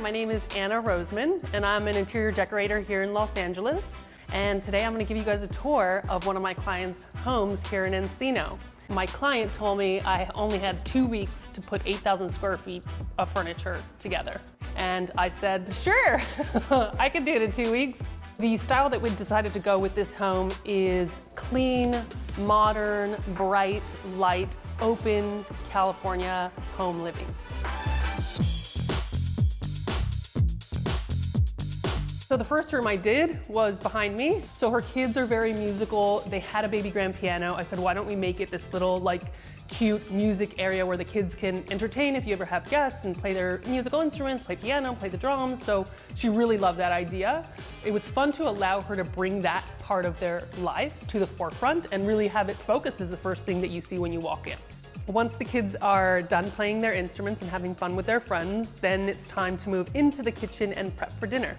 my name is Anna Rosemann, and I'm an interior decorator here in Los Angeles. And today I'm gonna give you guys a tour of one of my clients' homes here in Encino. My client told me I only had two weeks to put 8,000 square feet of furniture together. And I said, sure, I can do it in two weeks. The style that we decided to go with this home is clean, modern, bright, light, open California home living. So the first room I did was behind me. So her kids are very musical. They had a baby grand piano. I said, why don't we make it this little like cute music area where the kids can entertain if you ever have guests and play their musical instruments, play piano, play the drums. So she really loved that idea. It was fun to allow her to bring that part of their lives to the forefront and really have it focused as the first thing that you see when you walk in. Once the kids are done playing their instruments and having fun with their friends, then it's time to move into the kitchen and prep for dinner.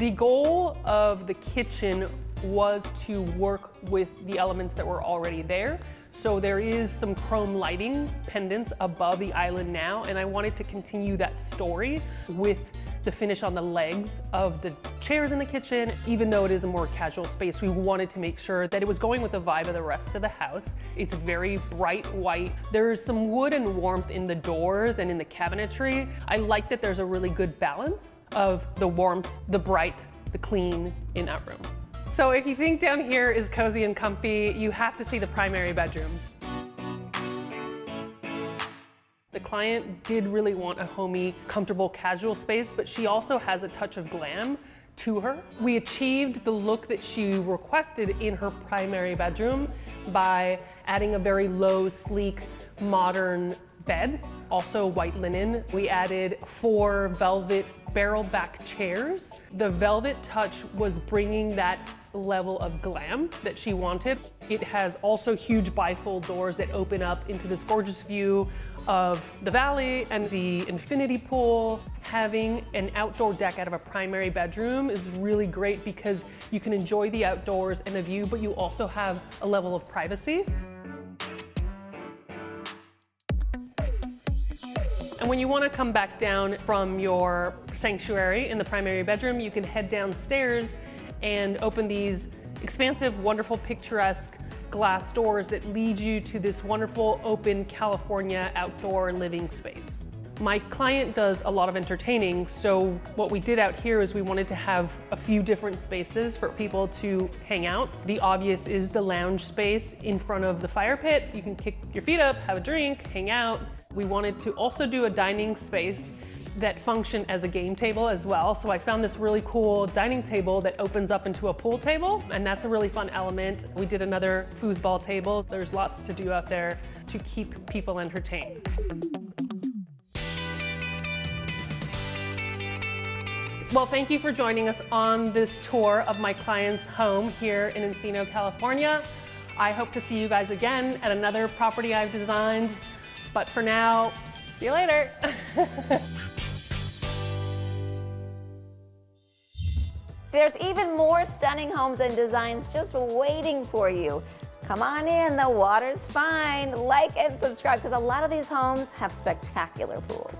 The goal of the kitchen was to work with the elements that were already there. So there is some chrome lighting pendants above the island now, and I wanted to continue that story with the finish on the legs of the chairs in the kitchen. Even though it is a more casual space, we wanted to make sure that it was going with the vibe of the rest of the house. It's very bright white. There's some wood and warmth in the doors and in the cabinetry. I like that there's a really good balance of the warmth, the bright, the clean in that room. So if you think down here is cozy and comfy, you have to see the primary bedroom. The client did really want a homey, comfortable, casual space, but she also has a touch of glam to her. We achieved the look that she requested in her primary bedroom by adding a very low, sleek, modern bed, also white linen. We added four velvet barrel back chairs. The velvet touch was bringing that level of glam that she wanted. It has also huge bifold doors that open up into this gorgeous view of the valley and the infinity pool. Having an outdoor deck out of a primary bedroom is really great because you can enjoy the outdoors and the view, but you also have a level of privacy. And when you want to come back down from your sanctuary in the primary bedroom, you can head downstairs and open these expansive, wonderful, picturesque glass doors that lead you to this wonderful open California outdoor living space. My client does a lot of entertaining, so what we did out here is we wanted to have a few different spaces for people to hang out. The obvious is the lounge space in front of the fire pit. You can kick your feet up, have a drink, hang out. We wanted to also do a dining space that functioned as a game table as well. So I found this really cool dining table that opens up into a pool table, and that's a really fun element. We did another foosball table. There's lots to do out there to keep people entertained. Well, thank you for joining us on this tour of my client's home here in Encino, California. I hope to see you guys again at another property I've designed. But for now, see you later. There's even more stunning homes and designs just waiting for you. Come on in, the water's fine. Like and subscribe because a lot of these homes have spectacular pools.